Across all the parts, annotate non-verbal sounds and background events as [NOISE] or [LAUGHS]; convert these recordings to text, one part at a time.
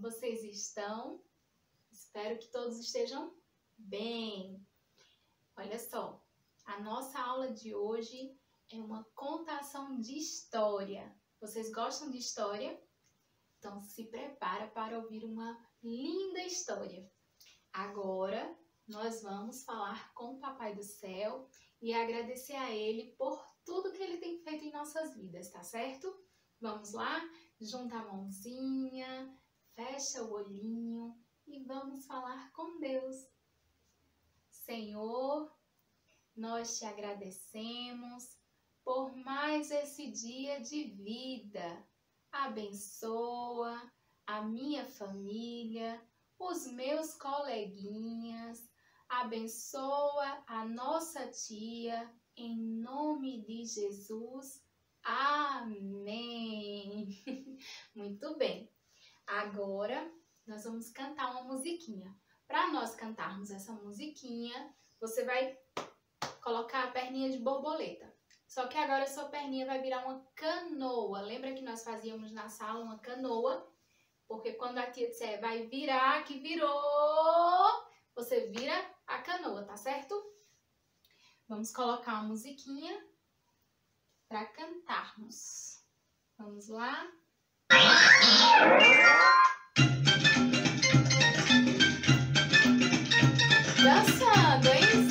como vocês estão? Espero que todos estejam bem. Olha só, a nossa aula de hoje é uma contação de história. Vocês gostam de história? Então se prepara para ouvir uma linda história. Agora nós vamos falar com o Papai do Céu e agradecer a Ele por tudo que Ele tem feito em nossas vidas, tá certo? Vamos lá? Junta a mãozinha, fecha o olhinho e vamos falar com Deus. Senhor, nós te agradecemos por mais esse dia de vida. Abençoa a minha família, os meus coleguinhas, abençoa a nossa tia, em nome de Jesus. Amém. [LAUGHS] Muito bem. Agora nós vamos cantar uma musiquinha. Para nós cantarmos essa musiquinha, você vai colocar a perninha de borboleta. Só que agora a sua perninha vai virar uma canoa. Lembra que nós fazíamos na sala uma canoa? Porque quando a tia disser vai virar, que virou, você vira a canoa, tá certo? Vamos colocar uma musiquinha para cantarmos. Vamos lá? Dançando, hein?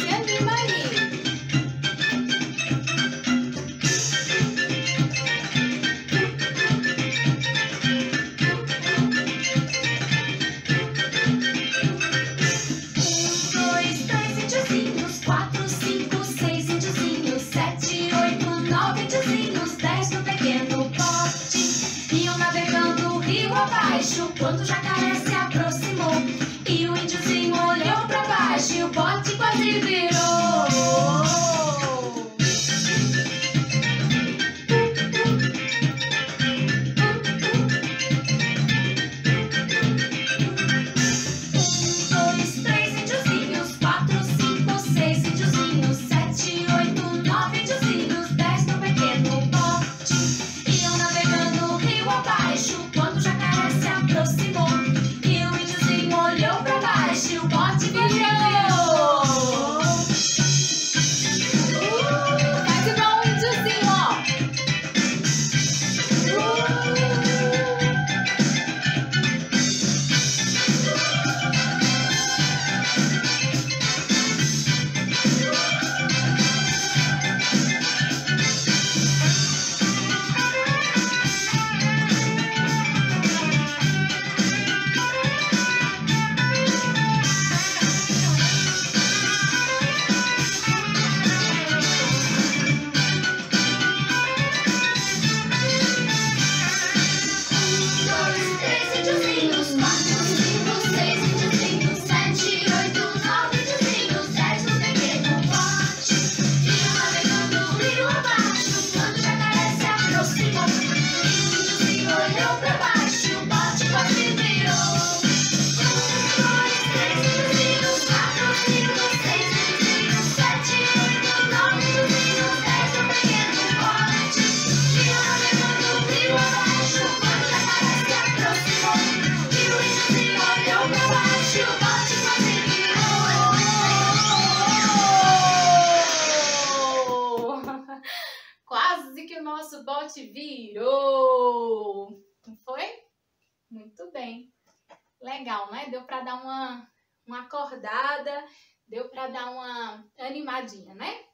Legal, né? Deu para dar uma, uma acordada, deu para dar uma animadinha, né?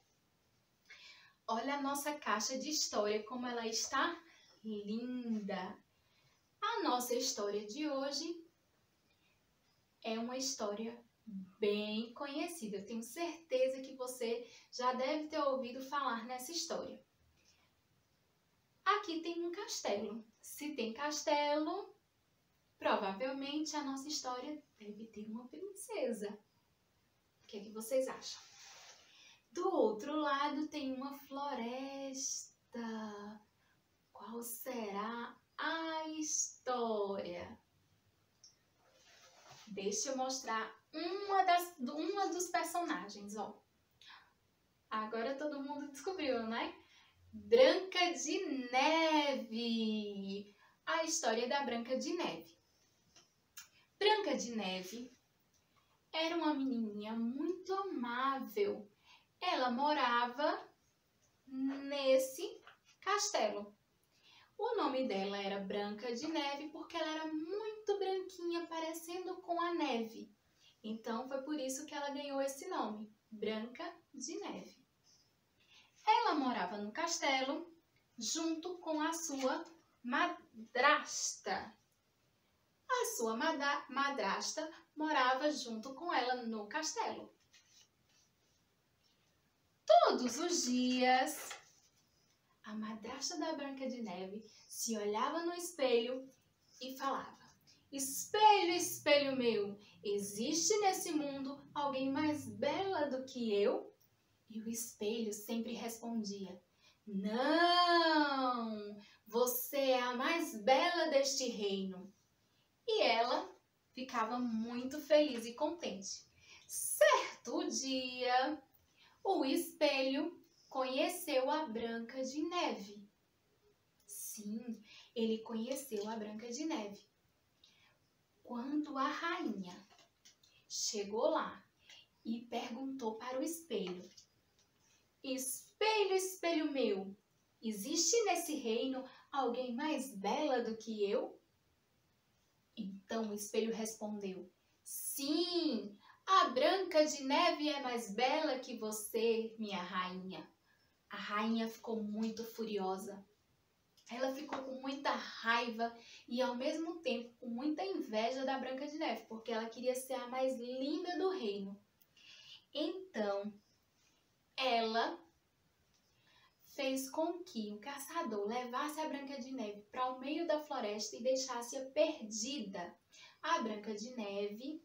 Olha a nossa caixa de história como ela está linda. A nossa história de hoje é uma história bem conhecida. Eu tenho certeza que você já deve ter ouvido falar nessa história. Aqui tem um castelo. Se tem castelo, provavelmente a nossa história deve ter uma princesa. O que, é que vocês acham? Do outro lado tem uma floresta. Qual será a história? Deixa eu mostrar uma, das, uma dos personagens, ó. Agora todo mundo descobriu, né? Branca de Neve. A história da Branca de Neve. Branca de Neve era uma menininha muito amável. Ela morava nesse castelo. O nome dela era Branca de Neve porque ela era muito branquinha, parecendo com a neve. Então foi por isso que ela ganhou esse nome, Branca de Neve. Ela morava no castelo junto com a sua madrasta. A sua madrasta morava junto com ela no castelo. Todos os dias, a madrasta da Branca de Neve se olhava no espelho e falava: Espelho, espelho meu, existe nesse mundo alguém mais bela do que eu? E o espelho sempre respondia: Não, você é a mais bela deste reino. E ela ficava muito feliz e contente. Certo dia, o espelho conheceu a Branca de Neve. Sim, ele conheceu a Branca de Neve. Quando a rainha chegou lá e perguntou para o espelho: Espelho, espelho meu, existe nesse reino alguém mais bela do que eu? Então o espelho respondeu: Sim, a Branca de Neve é mais bela que você, minha rainha. A rainha ficou muito furiosa. Ela ficou com muita raiva e ao mesmo tempo com muita inveja da Branca de Neve, porque ela queria ser a mais linda do reino. Então, ela fez com que o caçador levasse a Branca de Neve para o meio da floresta e deixasse-a perdida. A Branca de Neve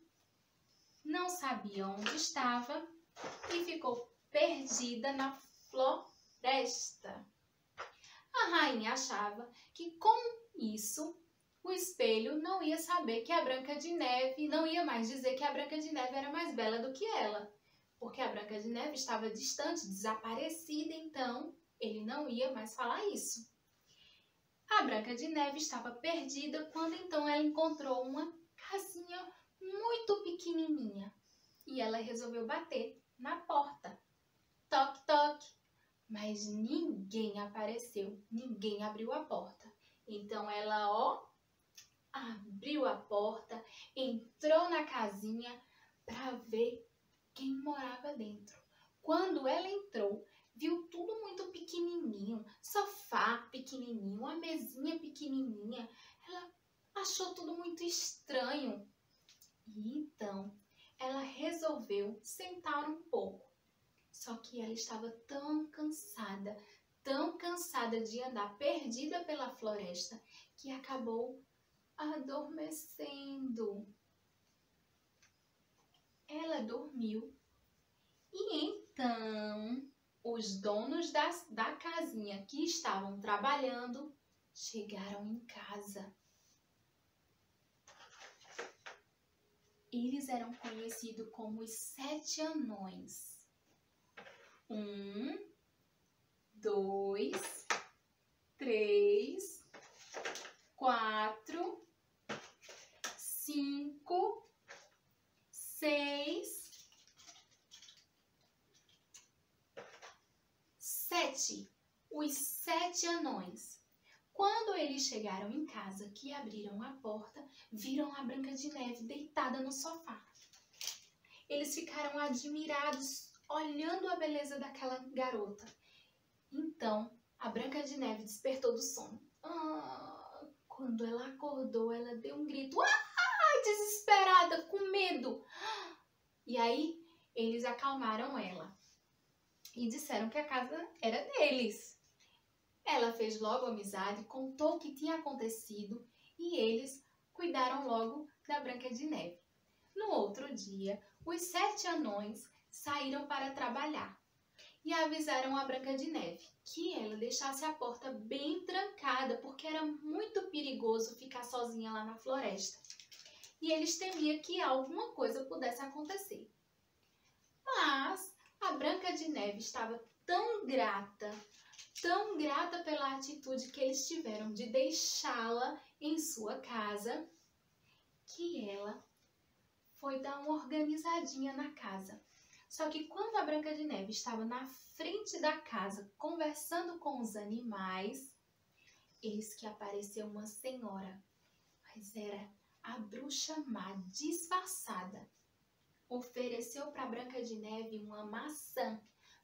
não sabia onde estava e ficou perdida na floresta. A rainha achava que com isso o espelho não ia saber que a Branca de Neve não ia mais dizer que a Branca de Neve era mais bela do que ela, porque a Branca de Neve estava distante, desaparecida, então ele não ia mais falar isso. A Branca de Neve estava perdida quando então ela encontrou uma casinha muito pequenininha e ela resolveu bater na porta. Toque, toque. Mas ninguém apareceu, ninguém abriu a porta. Então ela, ó, abriu a porta, entrou na casinha para ver quem morava dentro. Quando ela entrou, viu tudo muito pequenininho, sofá pequenininho, uma mesinha pequenininha. Ela achou tudo muito estranho. E então ela resolveu sentar um pouco. Só que ela estava tão cansada, tão cansada de andar perdida pela floresta, que acabou adormecendo. Ela dormiu e então os donos das, da casinha que estavam trabalhando chegaram em casa. Eles eram conhecidos como os sete anões. Um, dois, três, quatro, cinco, seis, sete, os sete anões. Chegaram em casa, que abriram a porta, viram a Branca de Neve deitada no sofá. Eles ficaram admirados, olhando a beleza daquela garota. Então, a Branca de Neve despertou do sono. Ah, quando ela acordou, ela deu um grito, ah, desesperada, com medo. E aí, eles acalmaram ela e disseram que a casa era deles. Ela fez logo amizade, contou o que tinha acontecido e eles cuidaram logo da Branca de Neve. No outro dia, os sete anões saíram para trabalhar e avisaram a Branca de Neve que ela deixasse a porta bem trancada porque era muito perigoso ficar sozinha lá na floresta. E eles temiam que alguma coisa pudesse acontecer. Mas Neve estava tão grata, tão grata pela atitude que eles tiveram de deixá-la em sua casa, que ela foi dar uma organizadinha na casa. Só que quando a Branca de Neve estava na frente da casa conversando com os animais, eis que apareceu uma senhora, mas era a bruxa má disfarçada. Ofereceu para Branca de Neve uma maçã,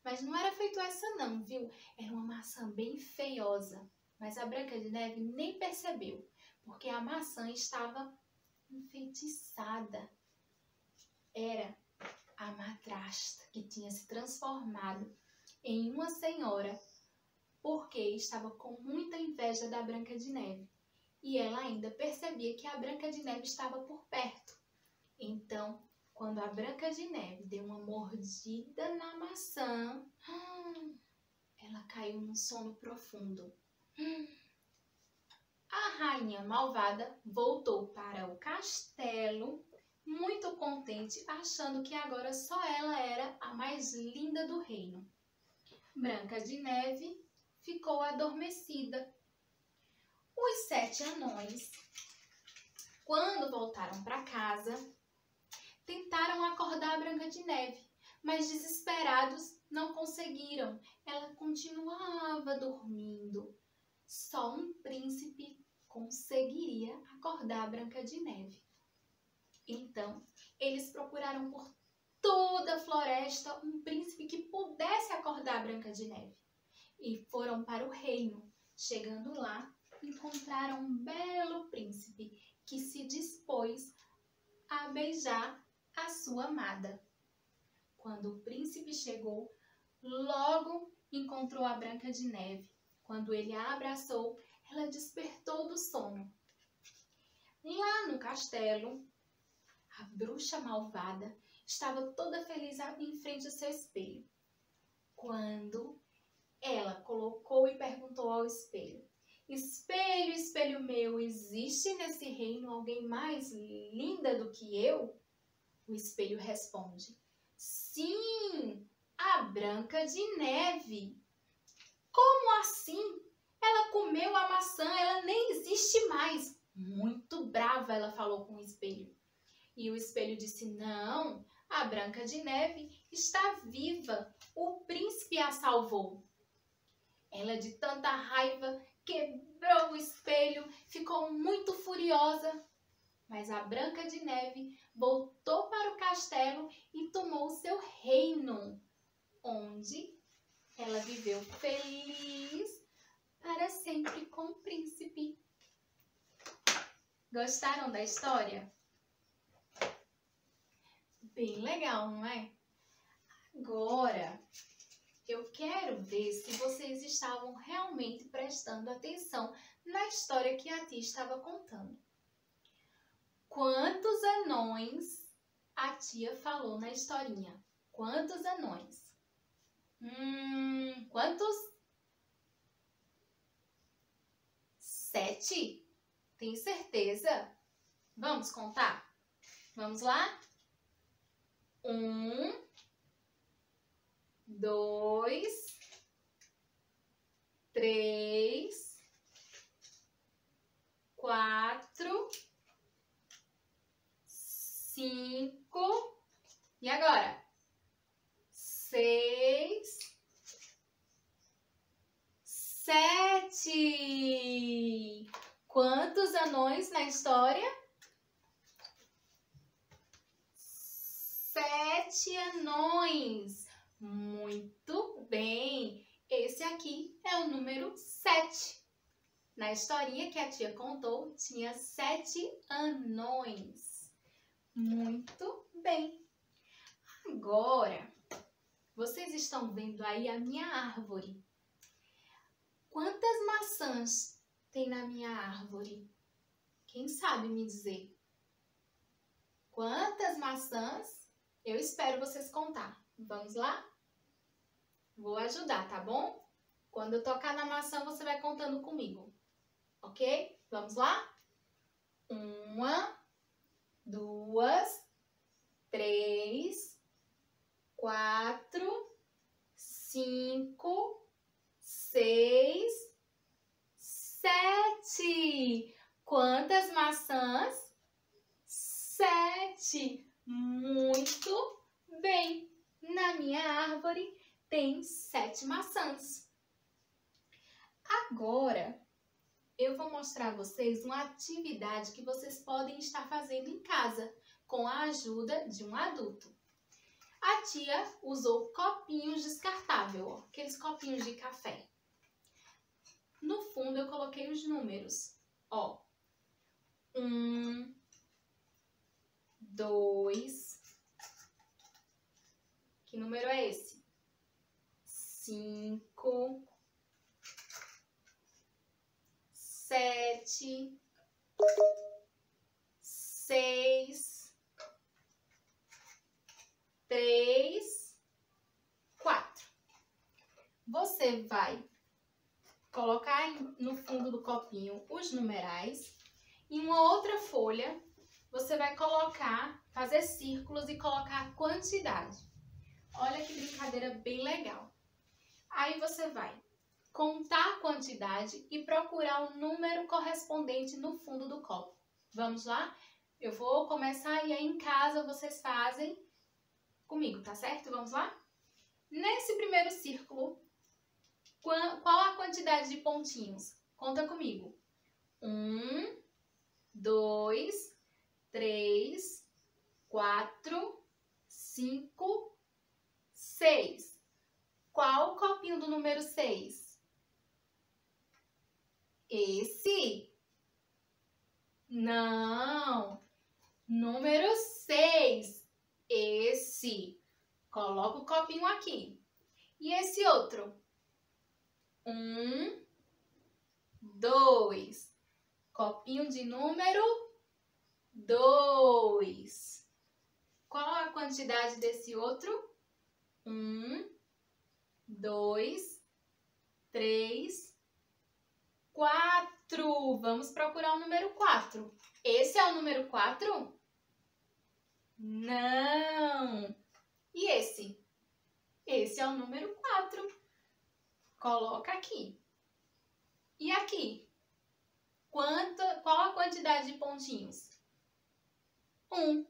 mas não era feito essa não, viu? Era uma maçã bem feiosa. Mas a Branca de Neve nem percebeu, porque a maçã estava enfeitiçada. Era a madrasta que tinha se transformado em uma senhora porque estava com muita inveja da Branca de Neve e ela ainda percebia que a Branca de Neve estava por perto. Então, quando a Branca de Neve deu uma mordida na maçã, ela caiu num sono profundo. A rainha malvada voltou para o castelo, muito contente, achando que agora só ela era a mais linda do reino. Branca de Neve ficou adormecida. Os sete anões, quando voltaram para casa, tentaram acordar a Branca de Neve, mas desesperados não conseguiram. Ela continuava dormindo. Só um príncipe conseguiria acordar a Branca de Neve. Então, eles procuraram por toda a floresta um príncipe que pudesse acordar a Branca de Neve. E foram para o reino. Chegando lá, encontraram um belo príncipe que se dispôs a beijar sua amada. Quando o príncipe chegou, logo encontrou a Branca de Neve. Quando ele a abraçou, ela despertou do sono. Lá no castelo, a bruxa malvada estava toda feliz em frente ao seu espelho. Quando ela colocou e perguntou ao espelho: Espelho, espelho meu, existe nesse reino alguém mais linda do que eu? O espelho responde: Sim, a Branca de Neve. Como assim? Ela comeu a maçã, ela nem existe mais. Muito brava, ela falou com o espelho. E o espelho disse: Não, a Branca de Neve está viva. O príncipe a salvou. Ela, de tanta raiva, quebrou o espelho, ficou muito furiosa. Mas a Branca de Neve voltou para o castelo e tomou seu reino, onde ela viveu feliz para sempre com o príncipe. Gostaram da história? Bem legal, não é? Agora, eu quero ver se vocês estavam realmente prestando atenção na história que a tia estava contando. Quantos anões a tia falou na historinha? Quantos anões? Hum, quantos? Sete? Tem certeza? Vamos contar? Vamos lá? Um, dois, três, quatro, cinco. E agora? Seis, sete. Quantos anões na história? Sete anões. Muito bem. Esse aqui é o número sete. Na historinha que a tia contou, tinha sete anões. Muito bem. Agora, vocês estão vendo aí a minha árvore. Quantas maçãs tem na minha árvore? Quem sabe me dizer? Quantas maçãs? Eu espero vocês contar. Vamos lá? Vou ajudar, tá bom? Quando eu tocar na maçã, você vai contando comigo. Ok? Vamos lá? Uma, duas, três, quatro, cinco, seis, sete. Quantas maçãs? Sete. Muito bem. Na minha árvore tem sete maçãs. Agora, eu vou mostrar a vocês uma atividade que vocês podem estar fazendo em casa com a ajuda de um adulto. A tia usou copinhos descartáveis, aqueles copinhos de café. No fundo eu coloquei os números, ó. Um, dois. Que número é esse? Cinco. Sete. Seis. Três. Quatro. Você vai colocar no fundo do copinho os numerais. Em uma outra folha, você vai colocar, fazer círculos e colocar a quantidade. Olha que brincadeira bem legal. Aí você vai contar a quantidade e procurar o número correspondente no fundo do copo. Vamos lá? Eu vou começar e aí em casa vocês fazem comigo, tá certo? Vamos lá? Nesse primeiro círculo, qual a quantidade de pontinhos? Conta comigo. Um, dois, três, quatro, cinco, seis. Qual o copinho do número seis? Esse? Não. Número seis. Esse. Coloca o copinho aqui. E esse outro? Um, dois. Copinho de número dois. Qual a quantidade desse outro? Um, dois, três, quatro. Vamos procurar o número quatro. Esse é o número quatro? Não. E esse? Esse é o número quatro. Coloca aqui. E aqui? Quanta, qual a quantidade de pontinhos? Um.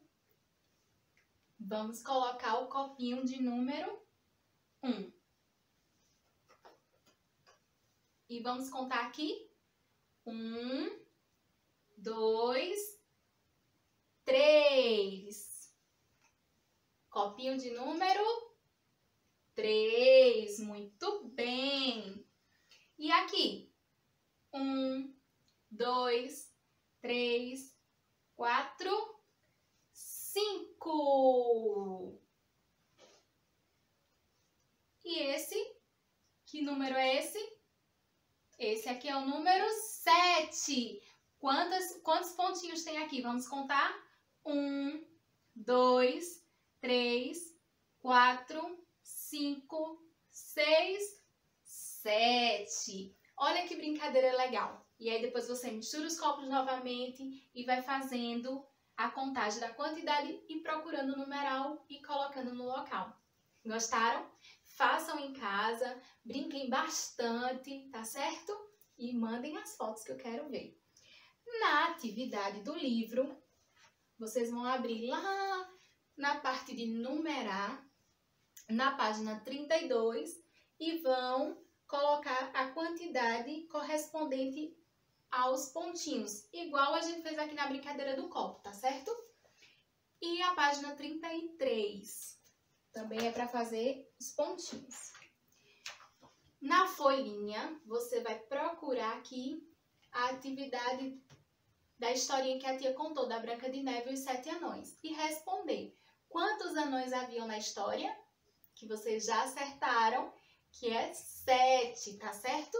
Vamos colocar o copinho de número um. E vamos contar aqui. Um, dois, três. Copinho de número Três, muito bem. E aqui? Um, dois, três, quatro, cinco. E esse? Que número é esse? Esse aqui é o número sete. Quantos, quantos pontinhos tem aqui? Vamos contar? Um, dois, três, quatro, cinco, seis, sete. Olha que brincadeira legal. E aí depois você mistura os copos novamente e vai fazendo a contagem da quantidade e procurando o numeral e colocando no local. Gostaram? Façam em casa, brinquem bastante, tá certo? E mandem as fotos que eu quero ver. Na atividade do livro, vocês vão abrir lá na parte de numerar na página 32 e vão colocar a quantidade correspondente aos pontinhos, igual a gente fez aqui na brincadeira do copo, tá certo? E a página 33 também é para fazer os pontinhos. Na folhinha, você vai procurar aqui a atividade da historinha que a tia contou da Branca de Neve e os Sete Anões e responder quantos anões haviam na história que vocês já acertaram, que é 7, tá certo?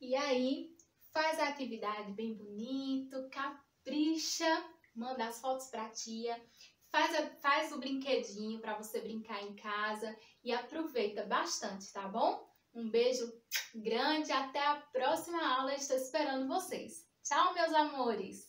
E aí, faz a atividade bem bonito, capricha, manda as fotos pra tia, faz, a, faz o brinquedinho para você brincar em casa e aproveita bastante, tá bom? Um beijo grande, até a próxima aula, estou esperando vocês. Tchau, meus amores!